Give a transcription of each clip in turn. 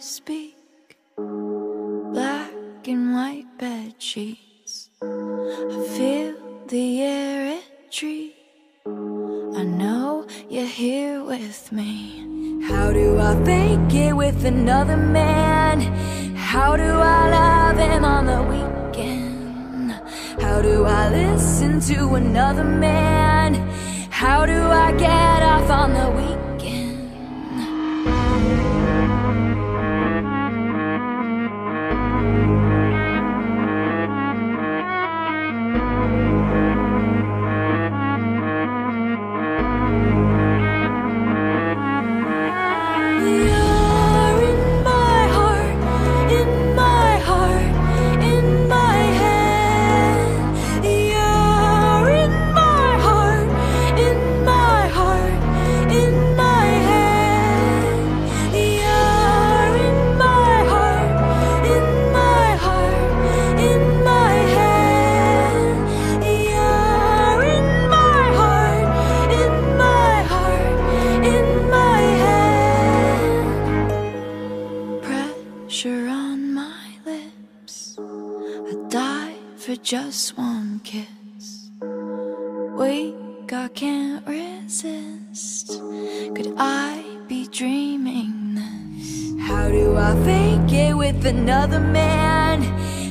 speak. Black and white bed sheets. I feel the air it treat. I know you're here with me. How do I fake it with another man? How do I love him on the weekend? How do I listen to another man? How do I get off on the weekend? Yeah. For just one kiss. Weak, I can't resist. Could I be dreaming this? How do I fake it with another man?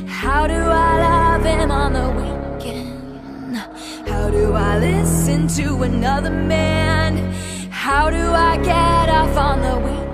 How do I love him on the weekend? How do I listen to another man? How do I get off on the weekend?